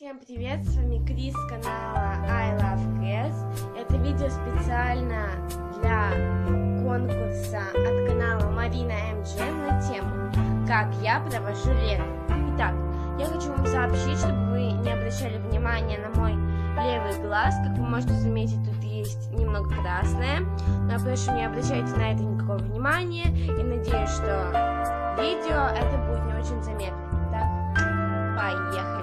Всем привет, с вами Крис канала I Love Chris. Это видео специально для конкурса от канала Марина МГ на тему «Как я провожу лето». Итак, я хочу вам сообщить, чтобы вы не обращали внимания на мой левый глаз. Как вы можете заметить, тут есть немного красное. Но я прошу, не обращайте на это никакого внимания. И надеюсь, что видео это будет не очень заметно. Итак, поехали!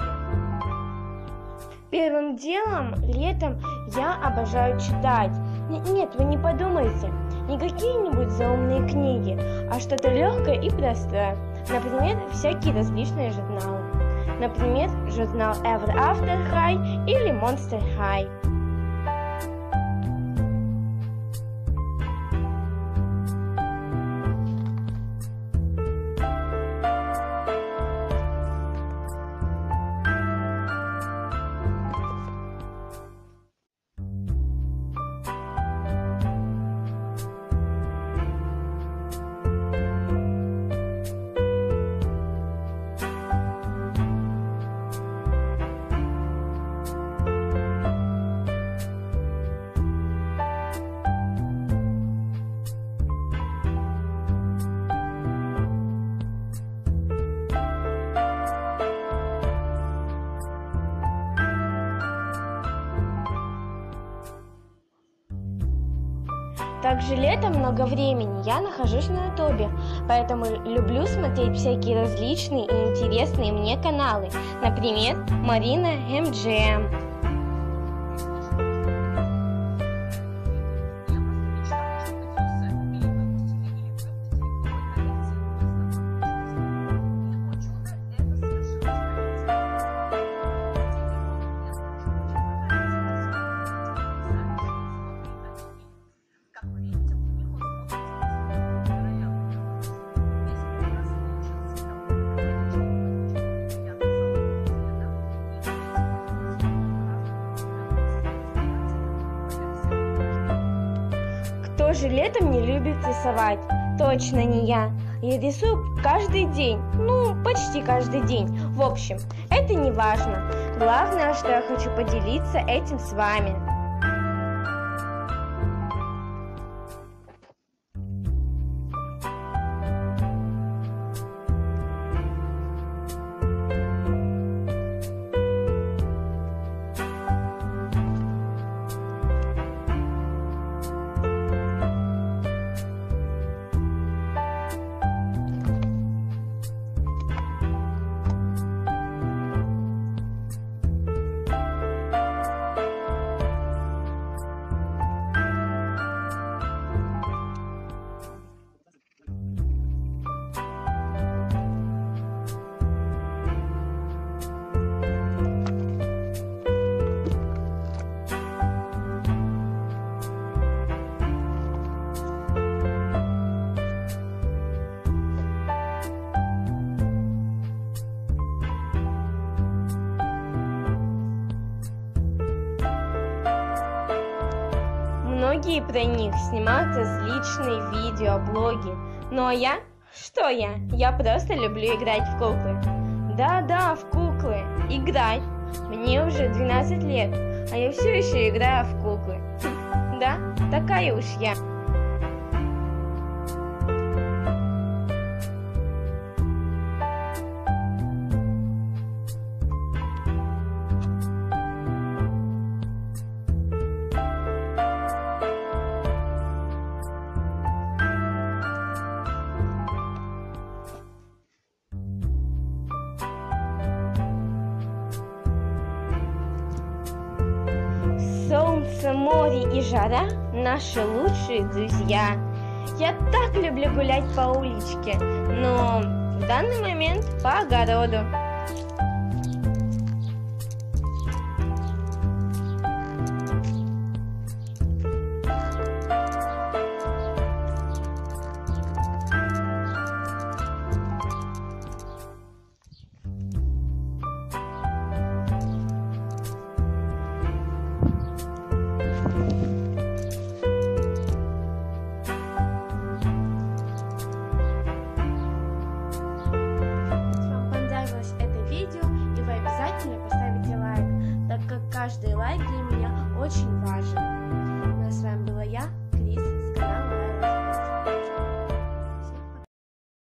Первым делом летом я обожаю читать. Нет, вы не подумайте, не какие-нибудь заумные книги, а что-то легкое и простое. Например, всякие различные журналы. Например, журнал Ever After High или Monster High. Также летом много времени я нахожусь на ютубе, поэтому люблю смотреть всякие различные и интересные мне каналы. Например, Марина МГМ. Же летом не любит рисовать? Точно не я. Я рисую каждый день, ну, почти каждый день. В общем, это не важно. Главное, что я хочу поделиться этим с вами. Многие про них снимают различные видео, блоги. Ну а я? Что я? Я просто люблю играть в куклы. Да-да, в куклы. Играть. Мне уже 12 лет, а я все еще играю в куклы. Да, такая уж я. Море и жара – наши лучшие друзья. Я так люблю гулять по уличке, но в данный момент по огороду. Лайк для